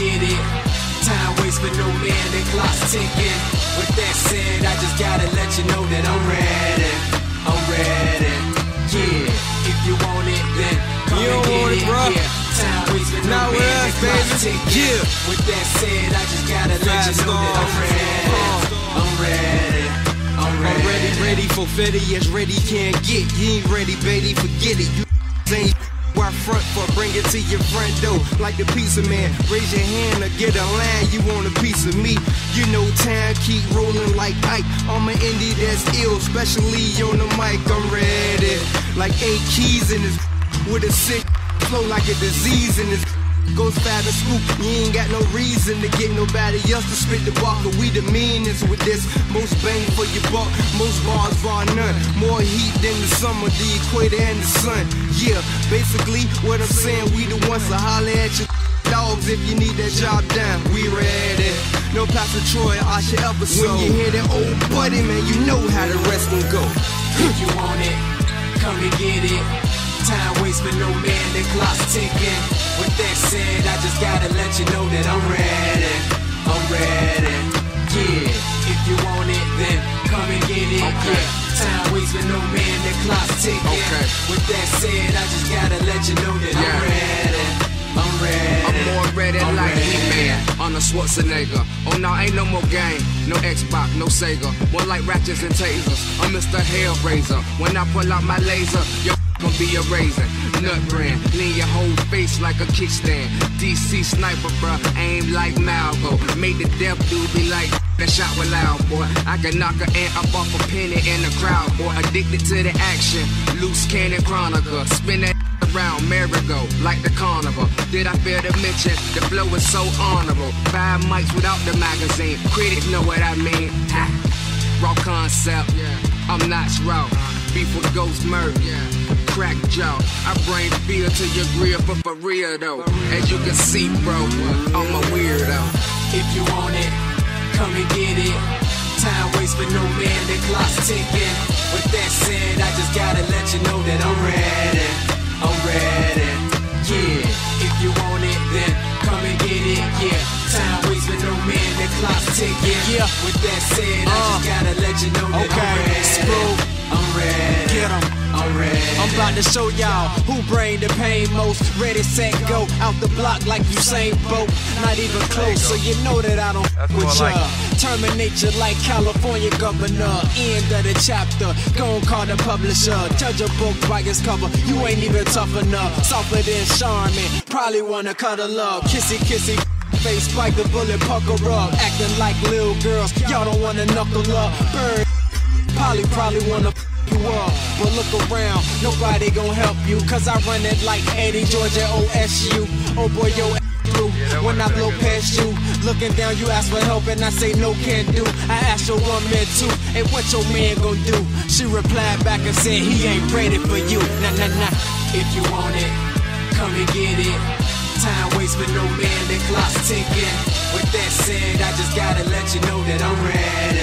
get it. Time waits for no man, the clock's ticking. With that said, I just gotta let you know that I'm ready. I'm ready. Yeah, if you want it, then come You and get want it, it. Yeah, time waits for no with man, us, the clock's baby. ticking. Yeah. With that said, I just gotta let you Fast know that I'm on. ready. I'm ready. I'm ready. ready, ready for Fetty, as ready can get. You ain't ready, baby, forget it. You ain't why front for bring it to your front door like the pizza man. Raise your hand or get a line. You want a piece of me? You know time keep rolling like Ike. I'm an indie that's ill, especially on the mic. I'm ready, like eight keys in this with a sick flow like a disease in this. Goes fat and scoop, you ain't got no reason to get nobody else to spit the bark, but we the meanest with this. Most bang for your buck, most bars bar none. More heat than the summer, the equator and the sun. Yeah, basically what I'm saying, we the ones to holler at your dogs if you need that job done. We ready. No Pastor Troy, I should episode. When you hear that old buddy, man, you know how the rest gon' go. If you want it, come and get it. Time waits for no man, the clock's ticking. With that said, I just gotta let you know that I'm ready. I'm ready. Yeah, if you want it, then come and get it. Okay. Yeah, time waits for no man, the clock's ticking. Okay. With that said, I just gotta let you know that Yeah. I'm ready. I'm ready. I'm more ready I'm like. He-Man on a Schwarzenegger. Oh no, ain't no more game, no Xbox, no Sega. More like ratchets and tasers. I'm Mr. Hellraiser. When I pull out my laser, your gonna be a raisin. Nut brand, lean your whole face like a kickstand. DC sniper, bruh, aim like Malvo. Made the deaf dude be like. That shot was loud, boy. I can knock an ant up off a penny in the crowd, boy. Addicted to the action, loose cannon chronicle. Spin that around merry-go like the carnival. Did I fail to mention the flow is so honorable? Five mics without the magazine. Critics know what I mean. Ha. Raw concept. Yeah, I'm not raw. Beef with ghost murder. Crack jaw. I bring fear to your grill for for real though. As you can see, bro, I'm a weirdo. If you want it, come and get it. Time waits for no man, the clock's ticking. With that said, I just gotta let you know that I'm ready. I'm ready. Yeah, if you want it, then come and get it. Yeah, time waits for no man, the clock's ticking. Yeah. With that said, I just uh. gotta let you know that Okay, I'm ready. Screw. Get 'em. I'm about to show y'all who bring the pain most. Ready, set, go. Out the block like you Usain Bolt. Not even close, so you know that I don't That's with more like ya. Terminate you like California governor. End of the chapter. Gon' call the publisher. Judge a book by its cover. You ain't even tough enough. Softer than Charmin. Probably wanna cuddle up. Kissy, kissy. Face spike the bullet, pucker up. Acting like little girls. Y'all don't wanna knuckle up. Bird. Polly probably wanna f- you up, but look around, nobody gon' help you. Cause I run it like Eddie George at OSU. Oh boy, yo, through. When I blow past you, looking down, you ask for help, and I say no, can't do. I asked your woman too, hey, what your man gon' do? She replied back and said he ain't ready for you. Nah, nah, nah. If you want it, come and get it. Time waits for no man, the clock's ticking. With that said, I just gotta let you know that I'm ready. Yeah.